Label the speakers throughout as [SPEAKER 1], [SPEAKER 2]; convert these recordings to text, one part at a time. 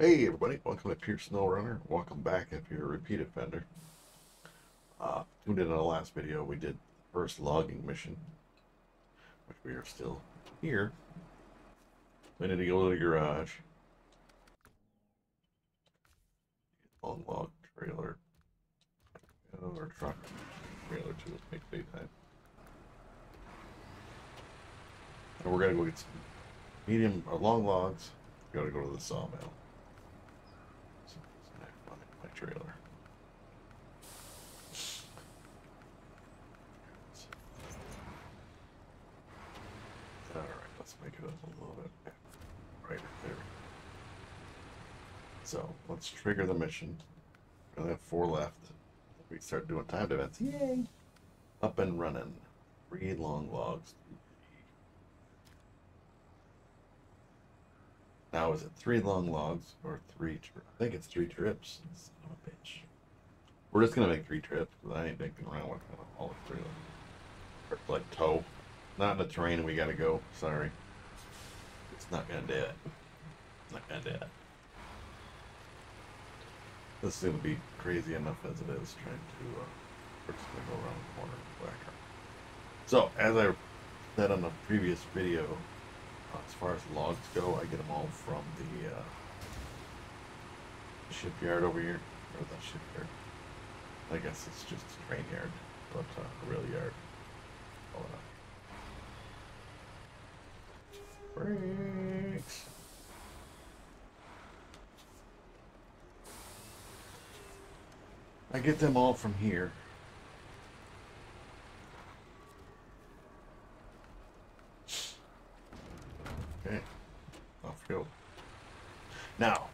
[SPEAKER 1] Hey everybody, welcome to Pure SnowRunner. Welcome back if you're a repeat offender. Uh, tuned in on the last video, we did the first logging mission, which we are still here. We need to go to the garage. Log trailer. Or truck. Trailer let's make daytime. And we're gonna go get some medium or long logs. Gotta go to the sawmill. Trailer. All right, let's make it up a little bit right there. So let's trigger the mission. We only have four left. We start doing timed events. Yay! Up and running. Three long logs. Now, is it three long logs or three? I think it's three trips. Son of a bitch. We're just gonna make three trips because I ain't dicking around with all three of them. Or like tow. Not in the terrain we gotta go. Sorry. It's not gonna do it. Not gonna do it. This is gonna be crazy enough as it is trying to. Uh, go around the corner. So, as I said on the previous video, as far as logs go, I get them all from the uh, shipyard over here, or the shipyard. I guess it's just a train yard, but uh, a real yard. It up. Brakes. I get them all from here. Okay, off we go. Now,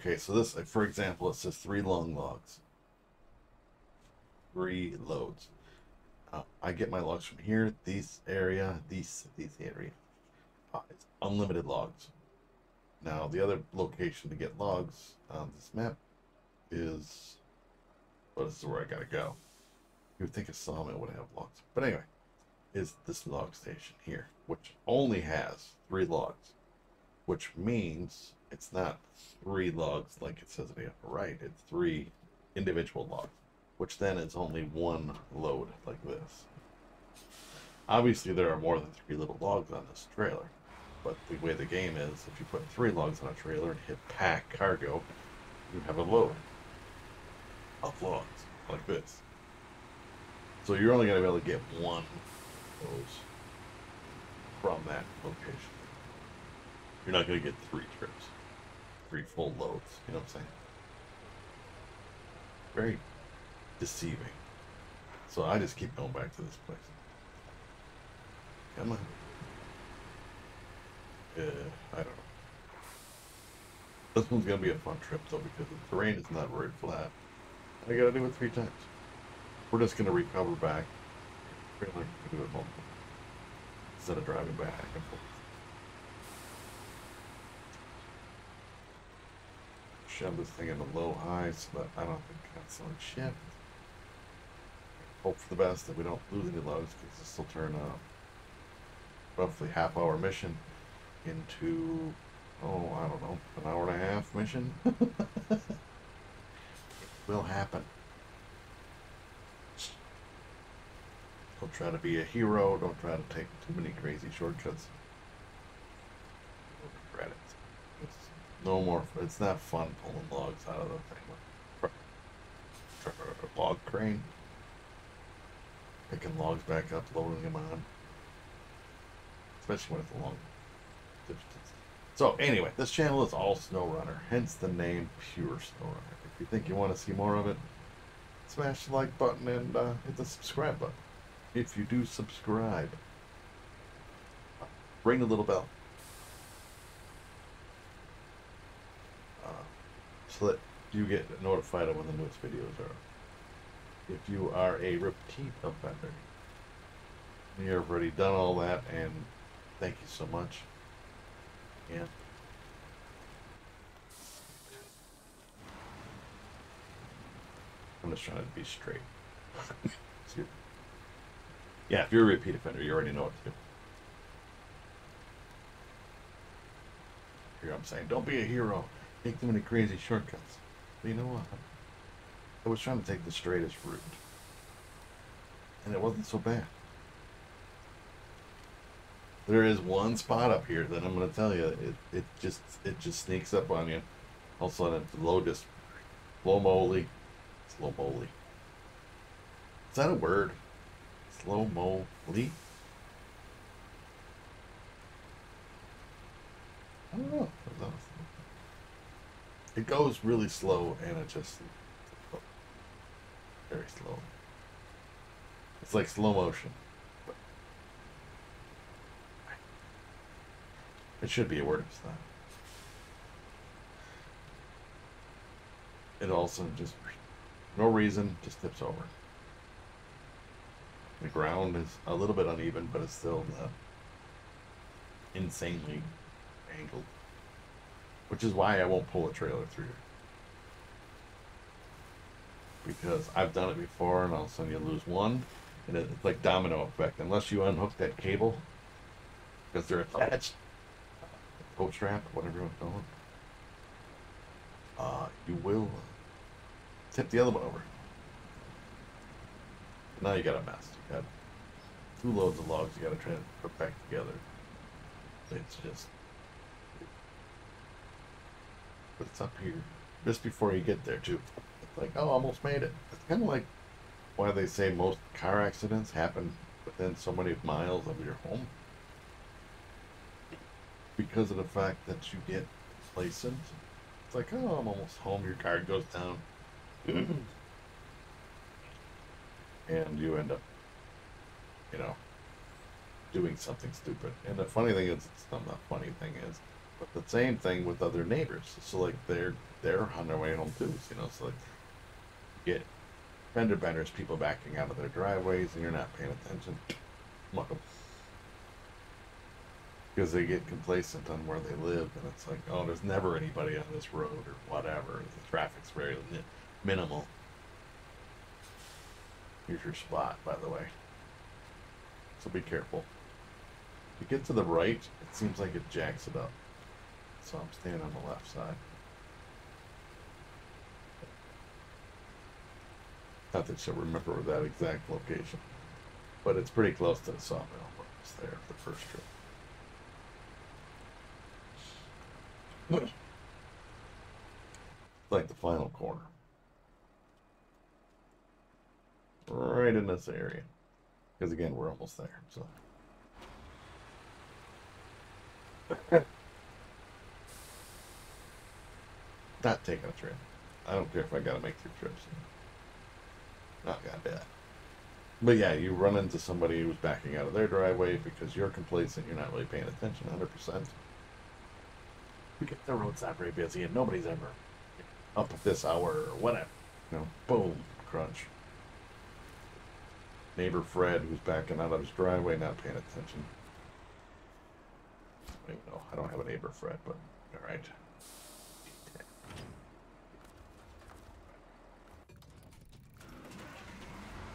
[SPEAKER 1] okay, so this, for example, it says three long logs, three loads. Uh, I get my logs from here, these area, these these area. Uh, it's unlimited logs. Now, the other location to get logs on this map is, well, this is where I gotta go. You would think a sawmill would have logs, but anyway, is this log station here, which only has three logs, which means it's not three logs like it says at the upper right. It's three individual logs, which then is only one load like this. Obviously, there are more than three little logs on this trailer, but the way the game is, if you put three logs on a trailer and hit pack cargo, you have a load of logs like this. So you're only going to be able to get one of those from that location. You're not going to get three trips, three full loads. You know what I'm saying? Very deceiving. So I just keep going back to this place. Come on. Uh, I don't know. This one's gonna be a fun trip though because the terrain is not very flat. I gotta do it three times. We're just gonna recover back. Can do it multiple instead of driving back and forth. Shove this thing into low high so that I don't think that's on shift. Hope for the best that we don't lose any logs because this will turn a roughly half hour mission into oh I don't know an hour and a half mission. it will happen. Don't try to be a hero. Don't try to take too many crazy shortcuts. Regret it. No more. It's not fun pulling logs out of the thing. Log crane. Picking logs back up, loading them on. Especially when it's a long distance. So anyway, this channel is all SnowRunner, hence the name Pure SnowRunner. If you think you want to see more of it, smash the like button and uh, hit the subscribe button if you do subscribe. Ring the little bell. So that you get notified of when the newest videos are. If you are a repeat offender, you've already done all that, and thank you so much. Yeah. I'm just trying to be straight. Yeah, if you're a repeat offender, you already know what to do. Here I'm saying, don't be a hero. Take too many crazy shortcuts. But you know what? I was trying to take the straightest route. And it wasn't so bad. There is one spot up here that I'm gonna tell you, it, it just it just sneaks up on you. All of a sudden the low just slow moly. Slow moly. Is that a word? Slow moly? I don't know. It goes really slow and it just very slow. It's like slow motion. It should be a word. It's not. It also just no reason just tips over. The ground is a little bit uneven, but it's still insanely angled. Which is why I won't pull a trailer through. Because I've done it before and all of a sudden you lose one. And it's like domino effect. Unless you unhook that cable, because they're attached, tow strap, whatever you want to call it, uh, you will tip the other one over. Now you got a mess. You got two loads of logs you got to try to put back together. It's just but it's up here just before you get there too. It's like, oh, almost made it. It's kind of like why they say most car accidents happen within so many miles of your home because of the fact that you get complacent. It's like, oh, I'm almost home. Your car goes down, and you end up, you know, doing something stupid. And the funny thing is, it's not the funny thing is, but the same thing with other neighbors. So like they're they're on their way home too. You know, so like you get fender benders, people backing out of their driveways, and you're not paying attention. Them. Because they get complacent on where they live, and it's like, oh, there's never anybody on this road or whatever. The traffic's very minimal. Here's your spot, by the way. So be careful. You get to the right, it seems like it jacks it up. So I'm staying on the left side. Not that she'll remember that exact location, but it's pretty close to the sawmill where I was there the first trip. like the final corner. Right in this area. Because again, we're almost there, so. Not taking a trip. I don't care if I gotta make three trips. Not gonna do that. But yeah, you run into somebody who's backing out of their driveway because you're complacent, you're not really paying attention 100%. We Because the road's not very busy and nobody's ever up at this hour or whatever. You know, boom, crunch. Neighbor Fred, who's backing out of his driveway, not paying attention. I don't know. I don't have a neighbor Fred, but all right.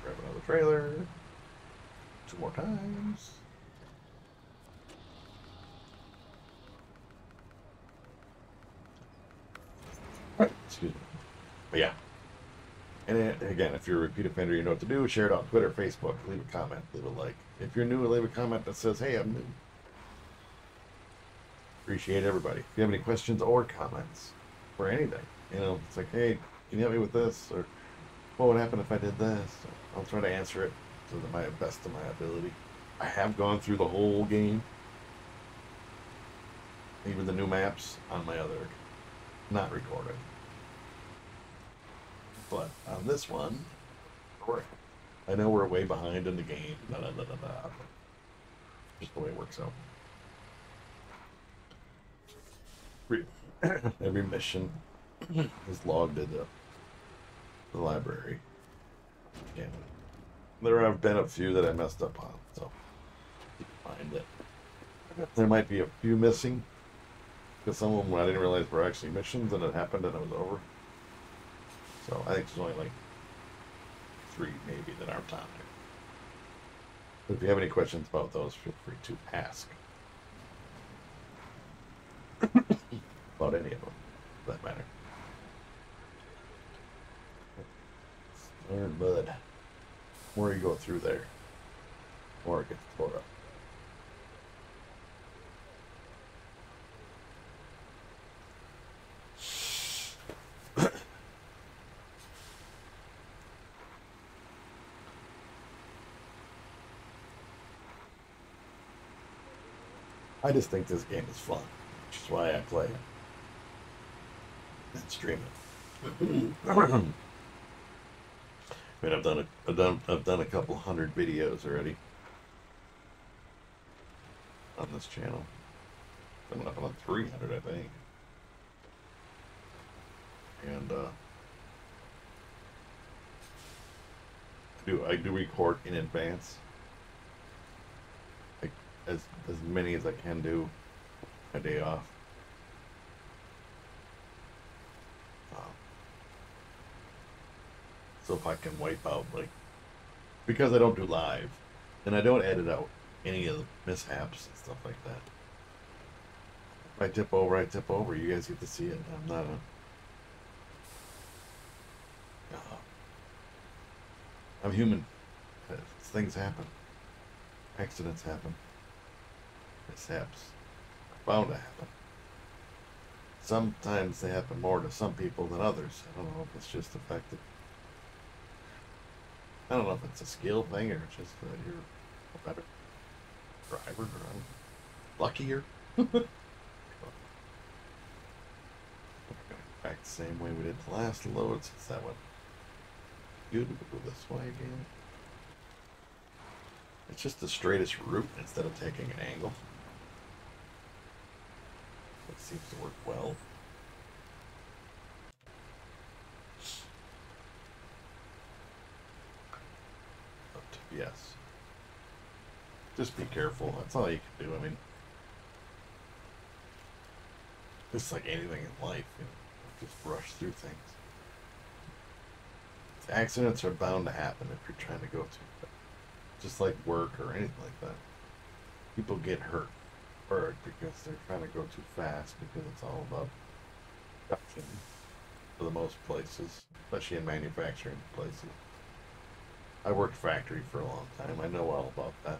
[SPEAKER 1] Grab another trailer. Two more times. Right, excuse me. But yeah. And it, again, if you're a repeat offender, you know what to do. Share it on Twitter, Facebook. Leave a comment. Leave a like. If you're new, leave a comment that says, hey, I'm new. Appreciate everybody. If you have any questions or comments for anything, you know, it's like, hey, can you help me with this? Or what would happen if I did this? I'll try to answer it to the my best of my ability. I have gone through the whole game, even the new maps on my other, not recorded. But on this one, I know we're way behind in the game. Da, da, da, da, da. Just the way it works out. Every, mission is logged into the library. And there have been a few that I messed up on, so keep in mind that there might be a few missing. Because some of them I didn't realize were actually missions, and it happened and it was over. So I think there's only like three maybe that aren't on there. If you have any questions about those, feel free to ask. about any of them. But mud. More you go through there, more it gets tore up. I just think this game is fun, which is why I play it and stream it. I mean, I've done a, I've done, I've done a couple hundred videos already on this channel. Coming up on 300, I think. And uh, I do I do record in advance, like as as many as I can do a day off. So if I can wipe out like because I don't do live and I don't edit out any of the mishaps and stuff like that. If I tip over, I tip over. You guys get to see it. I'm not a. Uh, I'm human. Uh, Things happen. Accidents happen. Mishaps bound to happen. Sometimes they happen more to some people than others. I don't know if it's just the fact that I don't know if it's a skill thing or just that you're a better driver or I'm luckier. Back the same way we did the last load since that went good. We go this way again. It's just the straightest route instead of taking an angle. It seems to work well. But yes. Just be careful. That's all you can do. I mean, just like anything in life, you know, just rush through things. Accidents are bound to happen if you're trying to go too fast. Just like work or anything like that. People get hurt, hurt because they're trying to go too fast because it's all about production for the most places, especially in manufacturing places. I worked factory for a long time. I know all about that.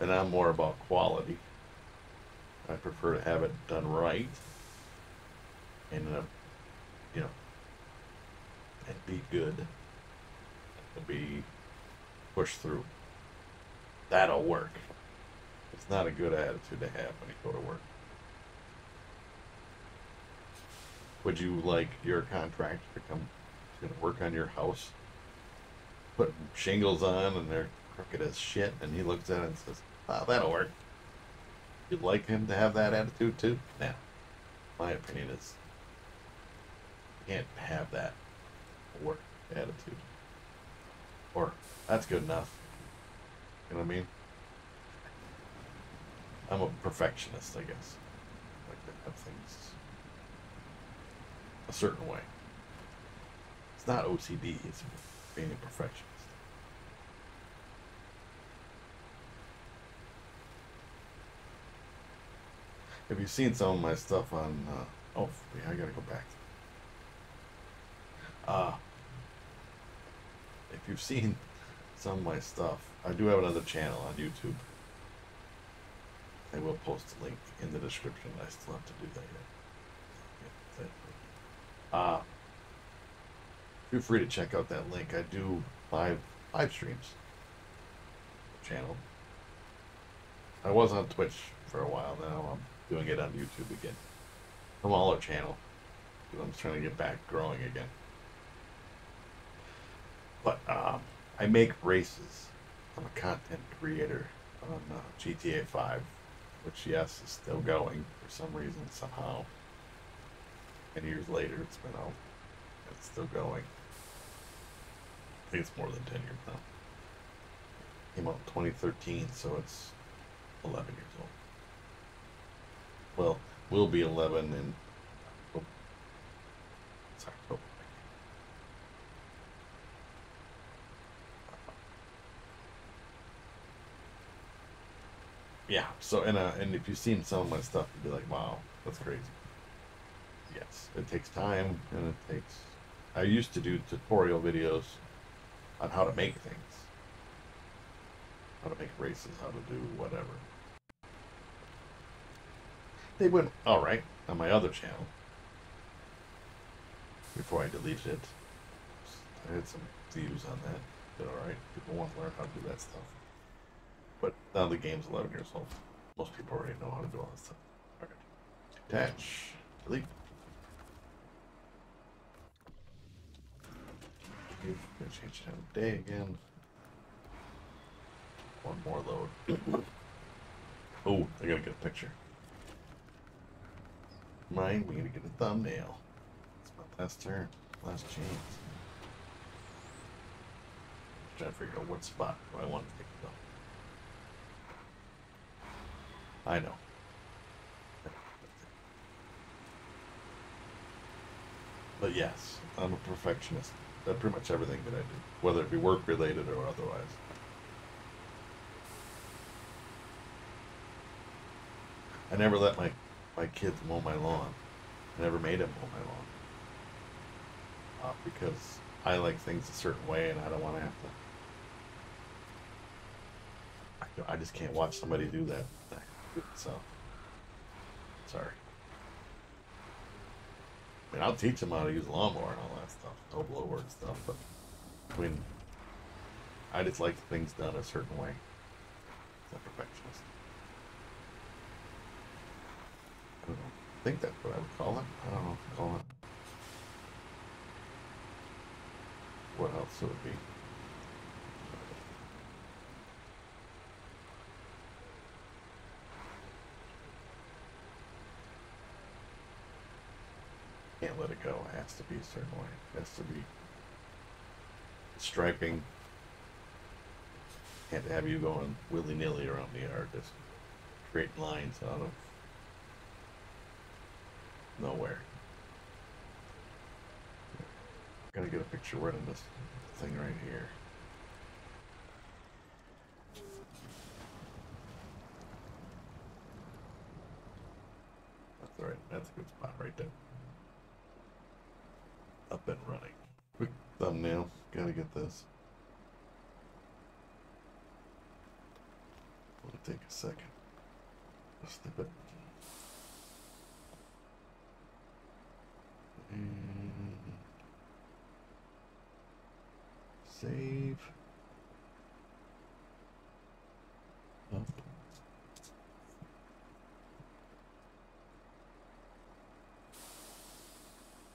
[SPEAKER 1] And I'm more about quality. I prefer to have it done right. And, uh, you know, and be good. And be pushed through. That'll work. It's not a good attitude to have when you go to work. Would you like your contractor to come to work on your house? Put shingles on and they're crooked as shit, and he looks at it and says, "Oh, that'll work." You'd like him to have that attitude too? Now, my opinion is, you can't have that work attitude. Or that's good enough. You know what I mean? I'm a perfectionist, I guess. I Like to have things a certain way. It's not OCD, it's being a perfectionist. Have you seen some of my stuff on? Uh, oh, yeah, I gotta go back. Uh, if you've seen some of my stuff, I do have another channel on YouTube. I will post a link in the description. I still have to do that yet. Uh, feel free to check out that link. I do live live streams. Channel. I was on Twitch for a while now. I'm doing it on YouTube again. Smaller channel. I'm trying to get back growing again. But um, I make races. I'm a content creator on uh, GTA 5, which yes is still going for some reason somehow. And years later, it's been out. It's still going. Think it's more than 10 years now. Came out in 2013, so it's 11 years old. Well, we'll be 11 in. Oh, it's October. Yeah. So and uh, and if you've seen some of my stuff, you'd be like, "Wow, that's crazy." Yes, it takes time and it takes I used to do tutorial videos on how to make things, how to make races, how to do whatever. They went all right on my other channel before I deleted it. I had some views on that. Did all right. People want to learn how to do that stuff. But now the game's 11 years old. Most people already know how to do all that stuff. All right. Detach. Delete. Gonna change time of day again. One more load. oh, I gotta get a picture. Mine, we gotta get a thumbnail. It's my last turn, last chance. I'm Trying to figure out what spot I want to take it though. I know. But yes, I'm a perfectionist. At pretty much everything that I do, whether it be work related or otherwise. I never let my, my kids mow my lawn. I never made them mow my lawn. Uh, because I like things a certain way and I don't want to have to. I, I just can't watch somebody do that. So, sorry. I mean, I'll teach them how to use a lawnmower and all that stuff, no blower stuff, but I mean, I just like things done a certain way. I'm a perfectionist. I don't know. I think that's what I would call it. I don't know what to call it. What else would it be? Can't let it go. It has to be a certain way. It has to be striping. Can't have you going willy nilly around the yard, just creating lines out of nowhere. Gotta get a picture right in this thing right here. That's all right. That's a good spot right there. And running. Quick thumbnail. Gotta get this. It'll take a second. Snip it. And save.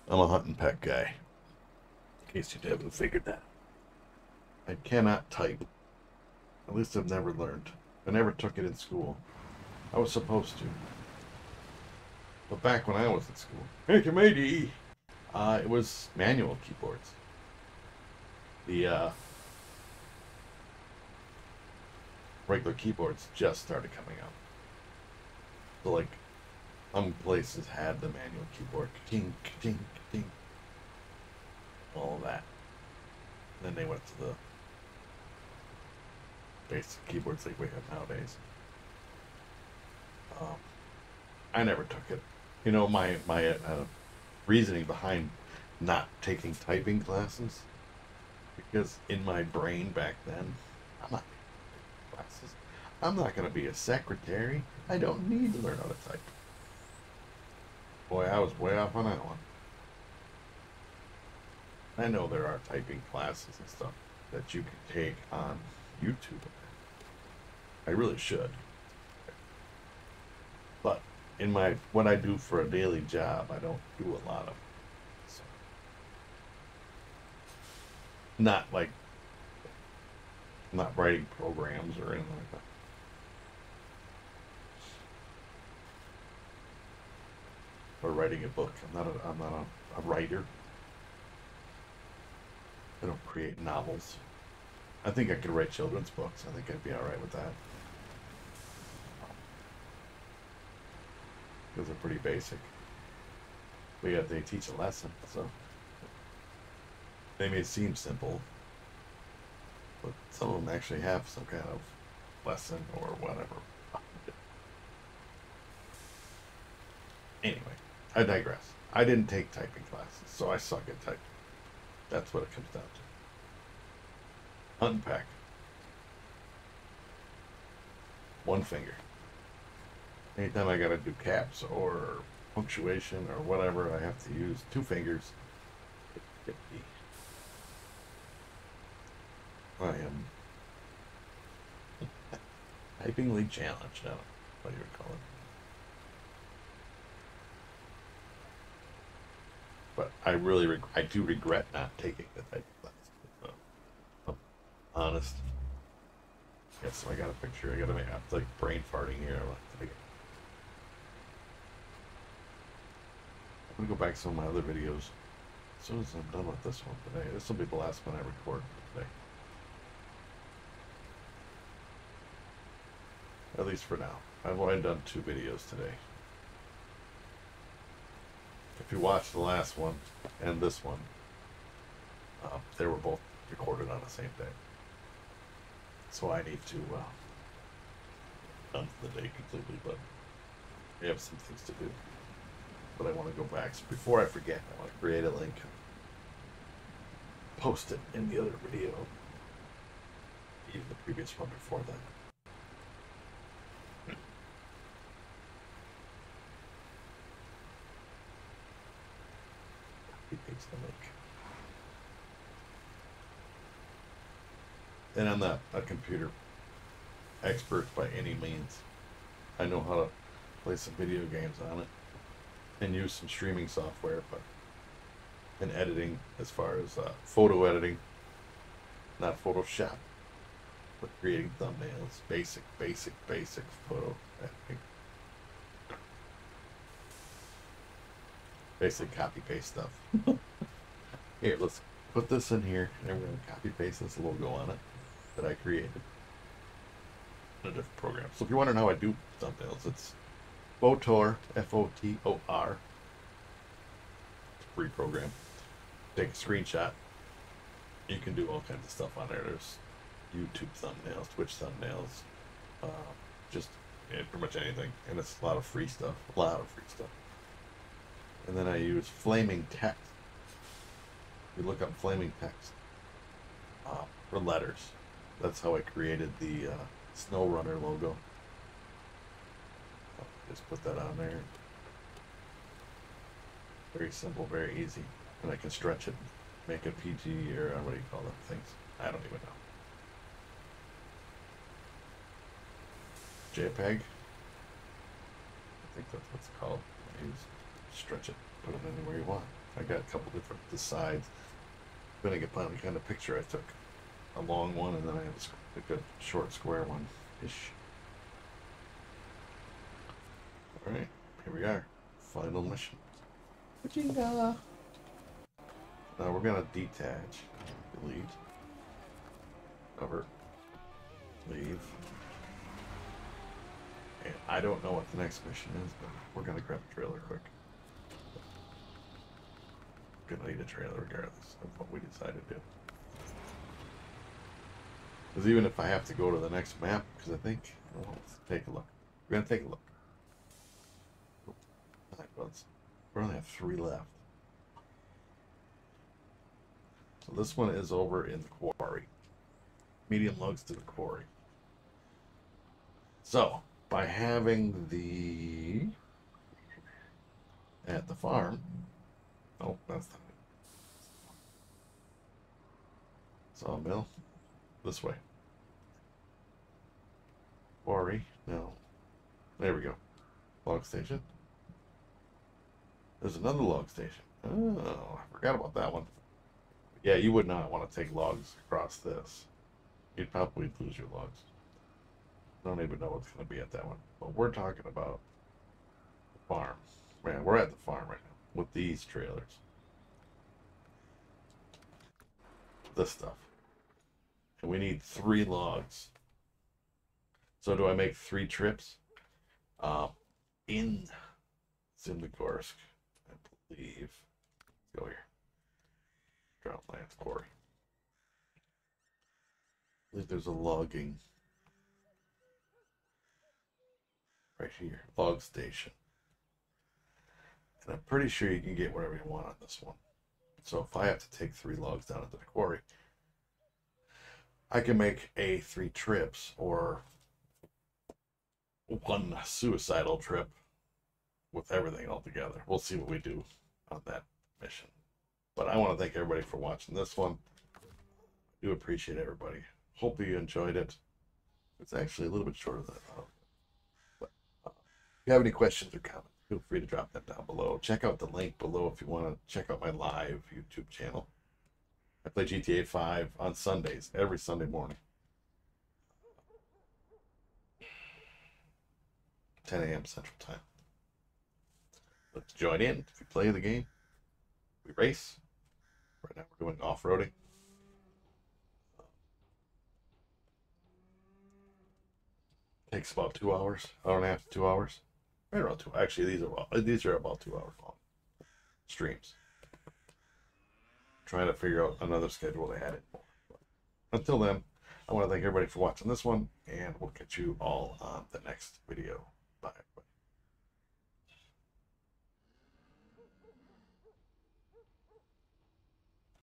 [SPEAKER 1] I'm a hunting pet guy. In case you haven't figured that. I cannot type. At least I've never learned. I never took it in school. I was supposed to. But back when I was in school, hey, matey, uh, it was manual keyboards. The uh, regular keyboards just started coming out. So like, some places had the manual keyboard, tink, tink, tink, all that. Then they went to the basic keyboards like we have nowadays. Um, I never took it. You know, my my uh, reasoning behind not taking typing classes, because in my brain back then, I'm not classes. I'm not going to be a secretary. I don't need to learn how to type. Boy, I was way off on that one. I know there are typing classes and stuff that you can take on YouTube. I really should. But in my what I do for a daily job, I don't do a lot of. So. Not like not writing programs or anything like that. Or writing a book. I'm not a I'm not a, a writer. I don't create novels. I think I could write children's books. I think I'd be all right with that. Because they're pretty basic. But yet they teach a lesson, so they may seem simple, but some of them actually have some kind of lesson or whatever. Anyway, I digress. I didn't take typing classes, so I suck at typing. That's what it comes down to. Unpack. One finger. Anytime I gotta do caps or punctuation or whatever, I have to use two fingers. I am typingly challenged. Know what you would call it. But I really, reg- I do regret not taking class. Uh, I'm honest. Yes, so I got a picture. I gotta make. I'm like brain farting here. I it. I'm gonna go back to some of my other videos as soon as I'm done with this one today. This will be the last one I record today. At least for now. I've only done two videos today. If you watch the last one and this one, uh, they were both recorded on the same day. So I need to uh, the day completely, but I have some things to do. But I want to go back. So before I forget, I want to create a link, post it in the other video, even the previous one before that. Copy paste the link. And I'm not a computer expert by any means. I know how to play some video games on it and use some streaming software, but in editing, as far as uh, photo editing, not Photoshop, but creating thumbnails, basic, basic, basic photo editing. Basic copy paste stuff. here, let's put this in here, and we're gonna copy paste this logo on it that I created in a different program. So if you're wondering how I do thumbnails, it's F-O-T-O-R. It's a free program. Take a screenshot. You can do all kinds of stuff on there. There's YouTube thumbnails, Twitch thumbnails, uh, just yeah, pretty much anything. And it's a lot of free stuff. A lot of free stuff. And then I use flaming text. You look up flaming text uh, for letters. That's how I created the uh, SnowRunner logo. Just put that on there. Very simple, very easy. And I can stretch it, make a PNG or uh, what do you call them things? I don't even know. JPEG. I think that's what's called. Stretch it, put it anywhere you want. I got a couple different sides. Depending upon the kind of picture I took. A long one and then I have a, a good short square one ish. Alright, here we are. Final mission. Now we're gonna detach, delete, cover, leave. And I don't know what the next mission is, but we're gonna grab a trailer quick. Gonna need a trailer regardless of what we decide to do. Because even if I have to go to the next map, because I think, well, let's take a look. We're gonna take a look. We only have three left. So this one is over in the quarry. Medium lugs to the quarry. So, by having the at the farm. Oh, that's not it. Sawmill. This way. Quarry. No. There we go. Log station. There's another log station. Oh, I forgot about that one. Yeah, you would not want to take logs across this. You'd probably lose your logs. Don't even know what's going to be at that one. But we're talking about the farm. Man, we're at the farm right now with these trailers. This stuff. And we need three logs. So do I make three trips? Um, in Zimnegorsk, I believe. Let's go here. Droplands Quarry. I believe there's a logging right here. Log station. And I'm pretty sure you can get whatever you want on this one. So if I have to take three logs down into the quarry, I can make a three trips or one suicidal trip with everything all together. We'll see what we do on that mission. But I want to thank everybody for watching this one. I do appreciate everybody. Hope you enjoyed it. It's actually a little bit shorter than I thought. But uh, if you have any questions or comments, feel free to drop them down below. Check out the link below if you want to check out my live YouTube channel. I play GTA 5 on Sundays, every Sunday morning. 10 a.m. Central Time. Let's join in. If you play the game, we race. Right now we're doing off roading. Takes about two hours, hour and a half to two hours. Right around two. Actually, these are about, these are about two hours long streams. Trying to figure out another schedule to add it. Until then, I want to thank everybody for watching this one, and we'll catch you all on the next video.